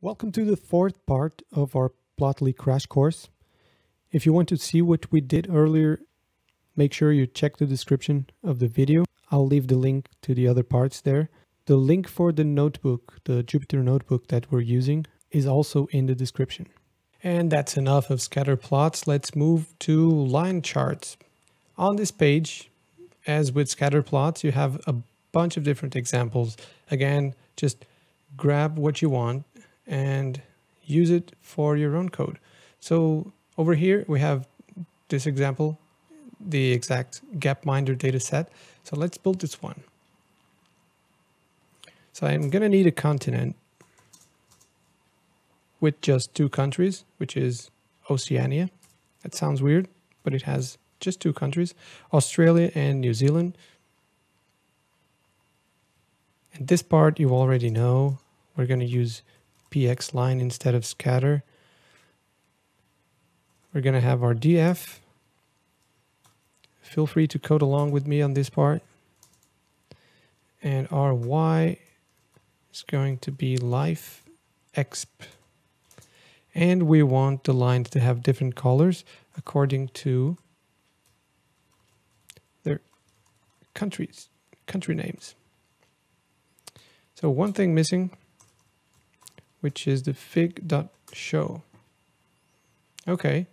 Welcome to the fourth part of our Plotly crash course. If you want to see what we did earlier, make sure you check the description of the video. I'll leave the link to the other parts there. The link for the notebook, the Jupyter notebook that we're using, is also in the description. And that's enough of scatter plots. Let's move to line charts. On this page, as with scatter plots, you have a bunch of different examples. Again, just grab what you want and use it for your own code. So over here we have this example, the exact gapminder data set. So let's build this one. So I'm going to need a continent with just two countries, which is Oceania. That sounds weird, but it has just two countries, Australia and New Zealand. And this part you already know. We're going to use px line instead of scatter. We're going to have our df. Feel free to code along with me on this part. And our y is going to be life exp. And we want the lines to have different colors according to their countries, country names. So one thing missing which is the fig.show. Okay.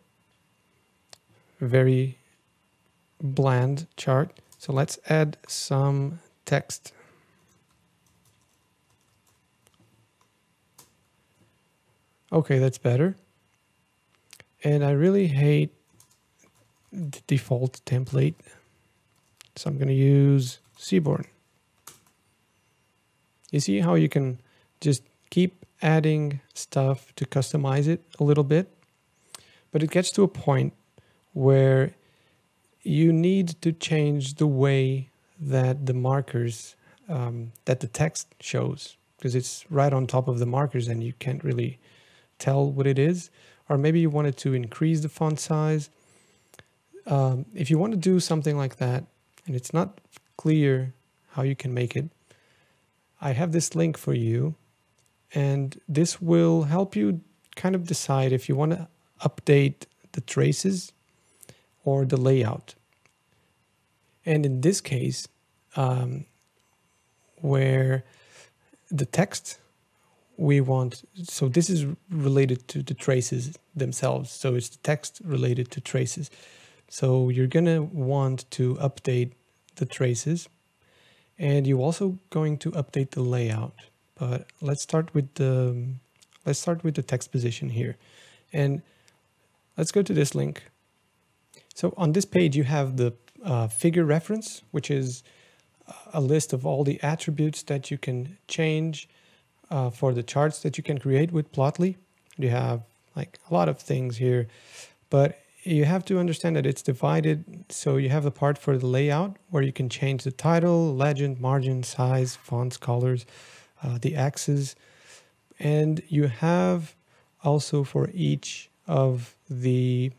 Very bland chart. So let's add some text. Okay, that's better. And I really hate the default template. So I'm going to use Seaborn. You see how you can just keep adding stuff to customize it a little bit, but it gets to a point where you need to change the way that the markers, um, that the text shows, because it's right on top of the markers and you can't really tell what it is. Or maybe you wanted to increase the font size. Um, if you want to do something like that, and it's not clear how you can make it, I have this link for you and this will help you kind of decide if you want to update the traces or the layout. And in this case, um, where the text we want, so this is related to the traces themselves. So it's the text related to traces. So you're going to want to update the traces and you're also going to update the layout. But let's start with the let's start with the text position here. And let's go to this link. So on this page, you have the uh, figure reference, which is a list of all the attributes that you can change uh, for the charts that you can create with Plotly. You have like a lot of things here, but you have to understand that it's divided. So you have the part for the layout where you can change the title, legend, margin, size, fonts, colors, uh, the axes. And you have also for each of the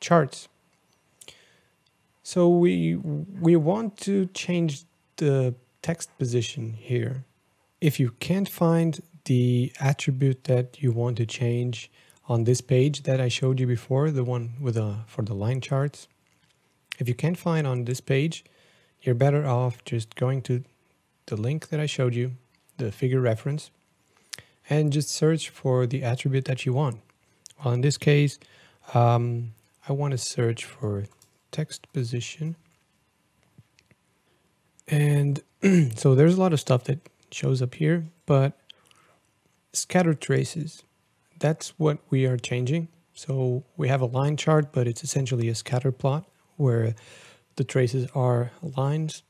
charts. So we, we want to change the text position here. If you can't find the attribute that you want to change on this page that I showed you before, the one with the, for the line charts, if you can't find on this page, you're better off just going to the link that I showed you, the figure reference, and just search for the attribute that you want. Well, in this case, um, I want to search for text position. And so there's a lot of stuff that shows up here, but scatter traces, that's what we are changing. So we have a line chart, but it's essentially a scatter plot where the traces are lines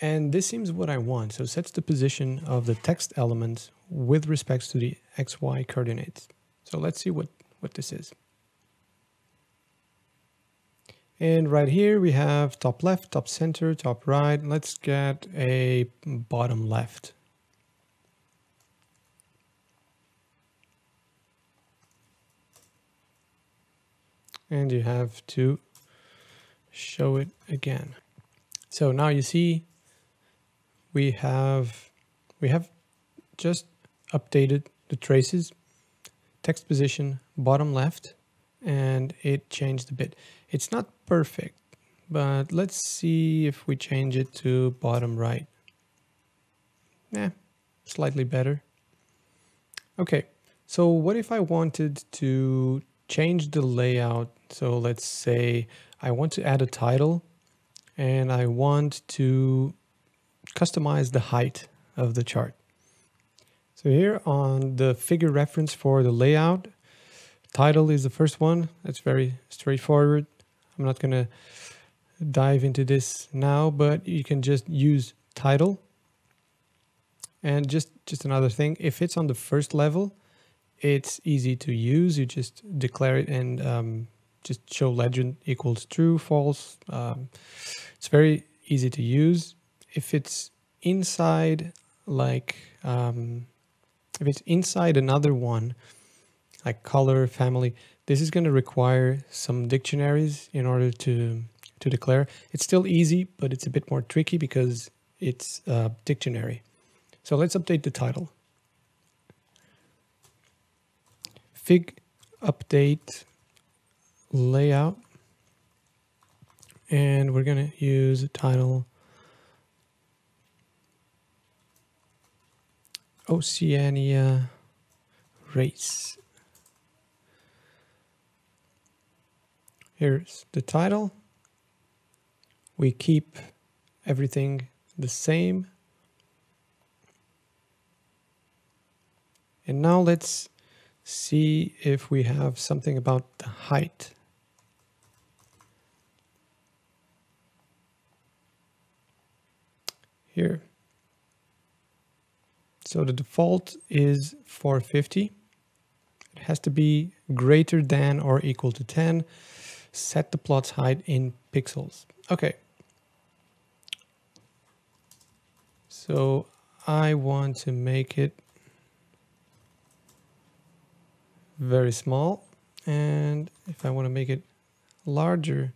and this seems what I want. So sets the position of the text element with respects to the XY coordinates. So let's see what, what this is. And right here we have top left, top center, top right. Let's get a bottom left. And you have to show it again. So now you see we have we have just updated the traces, text position, bottom left, and it changed a bit. It's not perfect, but let's see if we change it to bottom right. Yeah, slightly better. Okay, so what if I wanted to change the layout? So let's say I want to add a title and I want to customize the height of the chart. So here on the figure reference for the layout, title is the first one. That's very straightforward. I'm not going to dive into this now, but you can just use title. And just, just another thing, if it's on the first level, it's easy to use. You just declare it and um, just show legend equals true, false. Um, it's very easy to use. If it's inside, like, um, if it's inside another one, like color, family, this is going to require some dictionaries in order to, to declare. It's still easy, but it's a bit more tricky because it's a dictionary. So let's update the title. Fig update layout. And we're going to use title Oceania race. Here's the title. We keep everything the same. And now let's see if we have something about the height. Here. So the default is 450. It has to be greater than or equal to 10. Set the plot's height in pixels. Okay. So I want to make it very small. And if I want to make it larger,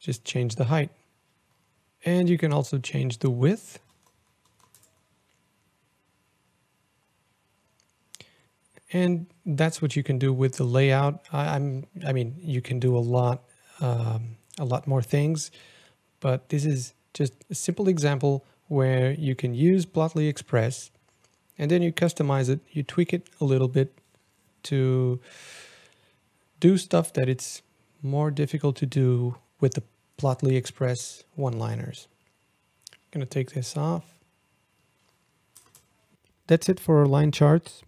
just change the height. And you can also change the width. And that's what you can do with the layout. I, am I mean, you can do a lot, um, a lot more things, but this is just a simple example where you can use Plotly Express and then you customize it, you tweak it a little bit to do stuff that it's more difficult to do with the Plotly Express one-liners. I'm Gonna take this off. That's it for our line charts.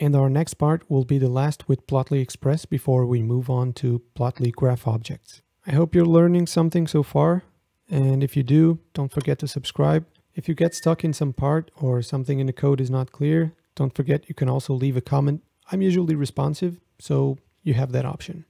And our next part will be the last with Plotly Express before we move on to Plotly Graph Objects. I hope you're learning something so far. And if you do, don't forget to subscribe. If you get stuck in some part or something in the code is not clear, don't forget you can also leave a comment. I'm usually responsive, so you have that option.